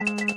Mm-hmm.